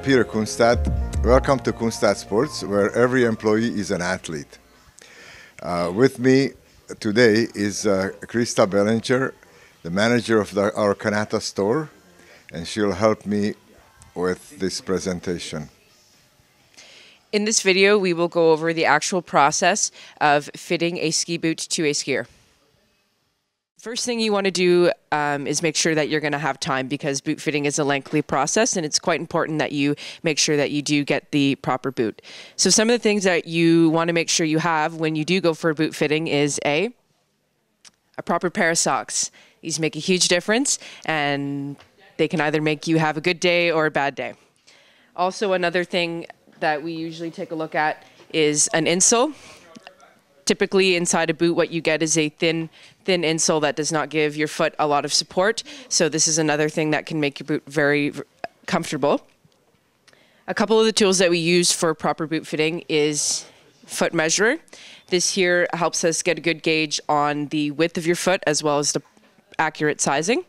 Peter Kunstadt. Welcome to Kunstadt Sports, where every employee is an athlete. Uh, with me today is uh, Krista Bellinger, the manager of the, our Kanata store, and she'll help me with this presentation. In this video, we will go over the actual process of fitting a ski boot to a skier. First thing you want to do um, is make sure that you're going to have time because boot fitting is a lengthy process and it's quite important that you make sure that you do get the proper boot. So some of the things that you want to make sure you have when you do go for a boot fitting is A, a proper pair of socks. These make a huge difference and they can either make you have a good day or a bad day. Also another thing that we usually take a look at is an insole typically inside a boot what you get is a thin thin insole that does not give your foot a lot of support so this is another thing that can make your boot very comfortable a couple of the tools that we use for proper boot fitting is foot measurer this here helps us get a good gauge on the width of your foot as well as the accurate sizing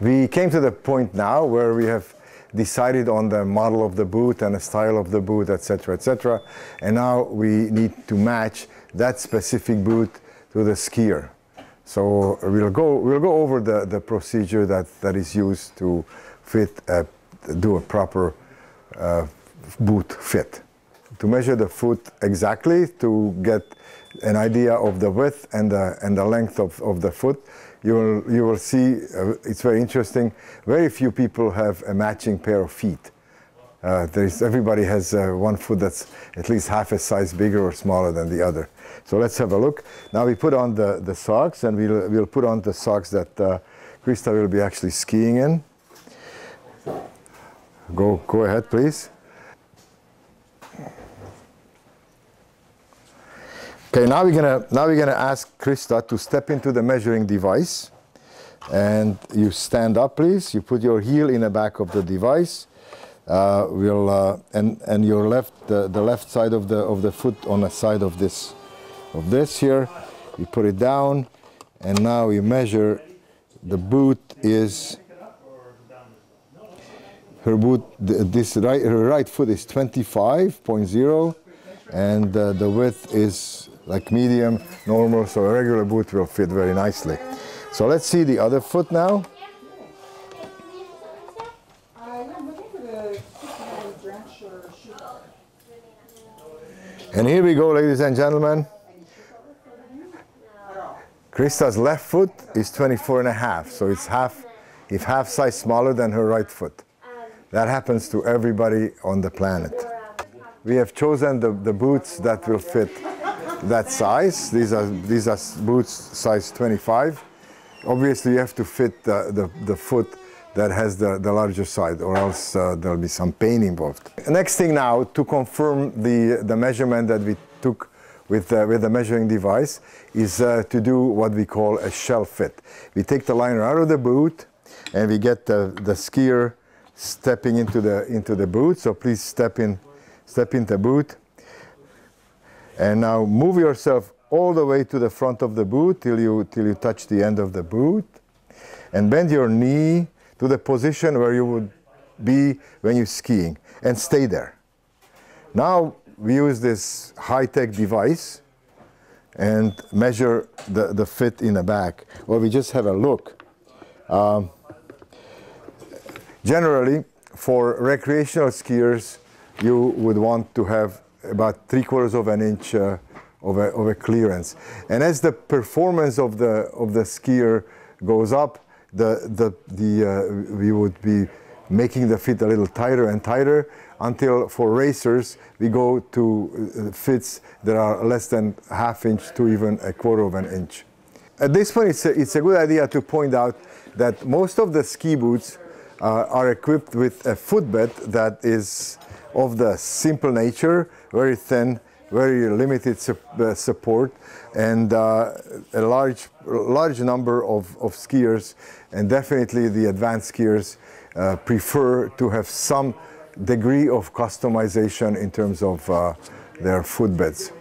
we came to the point now where we have decided on the model of the boot and the style of the boot, etc., etc. And now we need to match that specific boot to the skier. So we'll go, we'll go over the, the procedure that, that is used to fit, a, do a proper uh, boot fit. To measure the foot exactly, to get an idea of the width and the, and the length of, of the foot, you will, you will see, uh, it's very interesting, very few people have a matching pair of feet. Uh, there's, everybody has uh, one foot that's at least half a size bigger or smaller than the other. So let's have a look. Now we put on the, the socks and we'll, we'll put on the socks that uh, Krista will be actually skiing in. Go, go ahead, please. Okay, now we're gonna now we're gonna ask Krista to step into the measuring device, and you stand up, please. You put your heel in the back of the device. Uh, we'll uh, and and your left the, the left side of the of the foot on the side of this of this here. You put it down, and now you measure. The boot is her boot. This right her right foot is 25.0, and uh, the width is like medium, normal, so a regular boot will fit very nicely. So let's see the other foot now. And here we go, ladies and gentlemen. Krista's left foot is 24 and a half, so it's half, if half size smaller than her right foot. That happens to everybody on the planet. We have chosen the, the boots that will fit that size. These are, these are boots size 25. Obviously, you have to fit the, the, the foot that has the, the larger side or else uh, there'll be some pain involved. Next thing now, to confirm the, the measurement that we took with, uh, with the measuring device is uh, to do what we call a shell fit. We take the liner out of the boot and we get the, the skier stepping into the, into the boot. So please step in, step in the boot and now move yourself all the way to the front of the boot till you, till you touch the end of the boot. And bend your knee to the position where you would be when you're skiing and stay there. Now we use this high-tech device and measure the, the fit in the back. Well, we just have a look. Um, generally, for recreational skiers, you would want to have about three quarters of an inch uh, of, a, of a clearance. And as the performance of the, of the skier goes up, the, the, the, uh, we would be making the fit a little tighter and tighter until for racers we go to uh, fits that are less than half inch to even a quarter of an inch. At this point it's a, it's a good idea to point out that most of the ski boots uh, are equipped with a footbed that is of the simple nature, very thin, very limited su uh, support, and uh, a large, large number of, of skiers, and definitely the advanced skiers uh, prefer to have some degree of customization in terms of uh, their footbeds.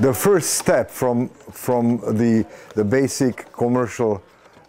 The first step from, from the, the basic commercial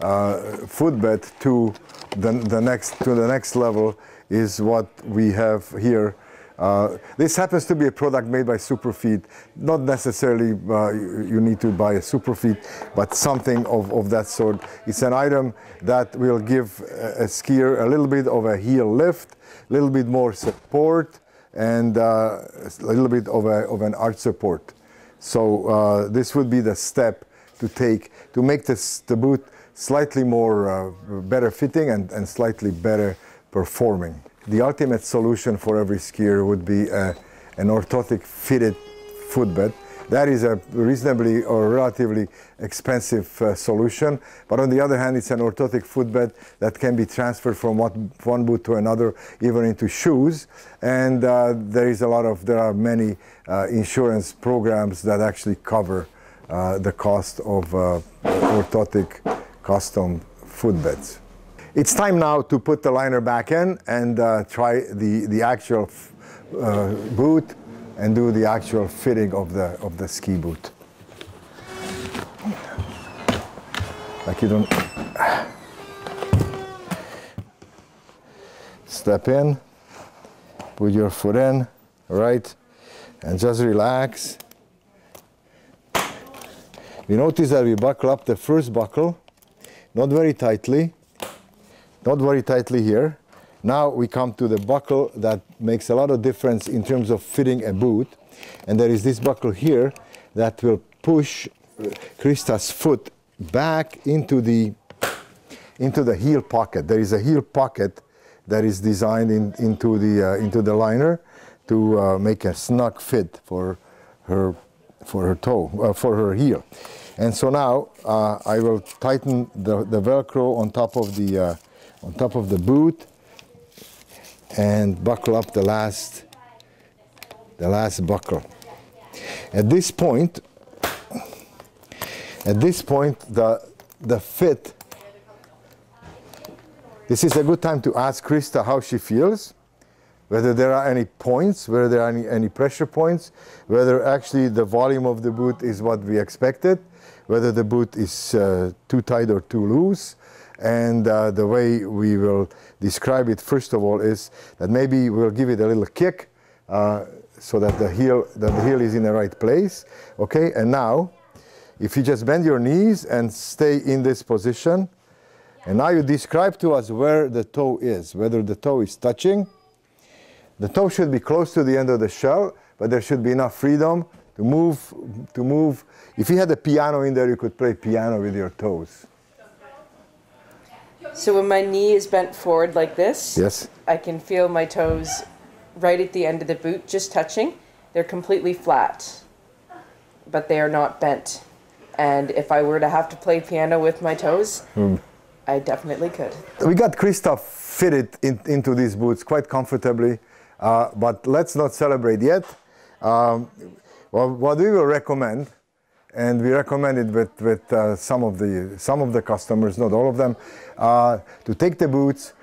uh, footbed to the, the, next, to the next level is what we have here. Uh, this happens to be a product made by Superfeet. Not necessarily uh, you, need to buy a Superfeet, but something of, of that sort. It's an item that will give a, a skier a little bit of a heel lift, a little bit more support, and uh, a little bit of, a, of an arch support. So uh, this would be the step to take to make this, the boot slightly more uh, better fitting and, and slightly better performing. The ultimate solution for every skier would be a, an orthotic fitted footbed. That is a reasonably or relatively expensive uh, solution, but on the other hand, it's an orthotic footbed that can be transferred from one, one boot to another, even into shoes. And uh, there is a lot of, there are many uh, insurance programs that actually cover uh, the cost of uh, orthotic custom footbeds. It's time now to put the liner back in and uh, try the, the actual uh, boot and do the actual fitting of the, of the ski boot. Like you don't step in, put your foot in, right, and just relax. You notice that we buckle up the first buckle, not very tightly, not very tightly here. Now we come to the buckle that makes a lot of difference in terms of fitting a boot. And there is this buckle here that will push uh, Krista's foot back into the, into the heel pocket. There is a heel pocket that is designed in, into, the, uh, into the liner to uh, make a snug fit for her, for her toe, uh, for her heel. And so now uh, I will tighten the, the Velcro on top of the, uh, on top of the boot and buckle up the last, the last buckle. At this point, at this point, the, the fit, this is a good time to ask Krista how she feels, whether there are any points, whether there are any, any pressure points, whether actually the volume of the boot is what we expected, whether the boot is uh, too tight or too loose. And uh, the way we will describe it, first of all, is that maybe we'll give it a little kick uh, so that the heel that the heel is in the right place. Okay, and now, if you just bend your knees and stay in this position, and now you describe to us where the toe is, whether the toe is touching. The toe should be close to the end of the shell, but there should be enough freedom to move, to move. If you had a piano in there, you could play piano with your toes. So when my knee is bent forward like this, Yes. I can feel my toes right at the end of the boot just touching. They're completely flat, but they are not bent. And if I were to have to play piano with my toes, I definitely could. We got Krista fitted in, into these boots quite comfortably, uh, but let's not celebrate yet. Um, well, what we will recommend, and we recommend it with, with uh, some, of the, some of the customers, not all of them, uh, to take the boots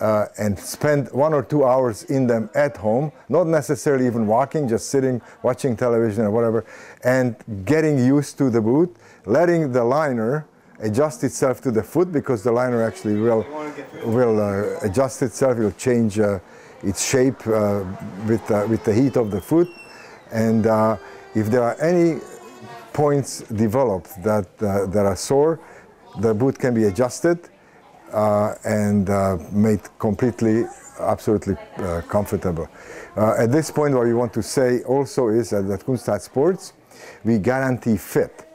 uh, and spend one or two hours in them at home, not necessarily even walking, just sitting, watching television or whatever, and getting used to the boot, letting the liner adjust itself to the foot because the liner actually will, will uh, adjust itself, it will change uh, its shape uh, with, with the heat of the foot. And if there are any points developed that, uh, that are sore, the boot can be adjusted uh, and uh, made completely, absolutely uh, comfortable. Uh, at this point, what we want to say also is that at Kunstadt Sports, we guarantee fit.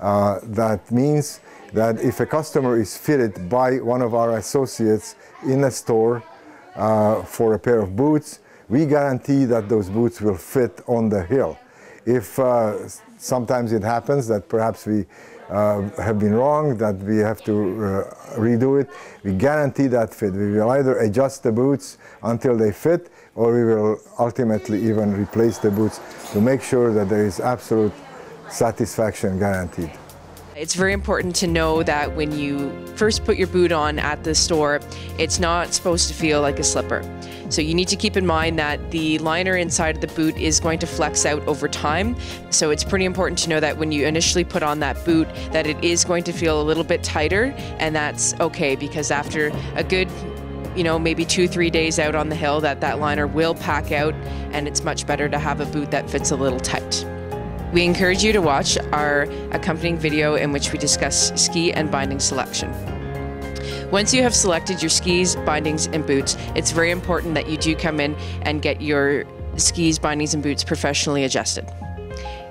That means that if a customer is fitted by one of our associates in a store for a pair of boots, we guarantee that those boots will fit on the hill. If uh, sometimes it happens that perhaps we uh, have been wrong, that we have to uh, redo it, we guarantee that fit. We will either adjust the boots until they fit, or we will ultimately even replace the boots to make sure that there is absolute satisfaction guaranteed. It's very important to know that when you first put your boot on at the store, it's not supposed to feel like a slipper. So you need to keep in mind that the liner inside of the boot is going to flex out over time. So it's pretty important to know that when you initially put on that boot that it is going to feel a little bit tighter and that's okay because after a good you know, maybe two, three days out on the hill, that that liner will pack out, and it's much better to have a boot that fits a little tight. We encourage you to watch our accompanying video in which we discuss ski and binding selection. Once you have selected your skis, bindings, and boots, it's very important that you do come in and get your skis, bindings, and boots professionally adjusted.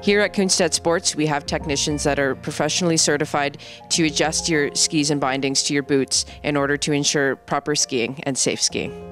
Here at Kunstadt Sports, we have technicians that are professionally certified to adjust your skis and bindings to your boots in order to ensure proper skiing and safe skiing.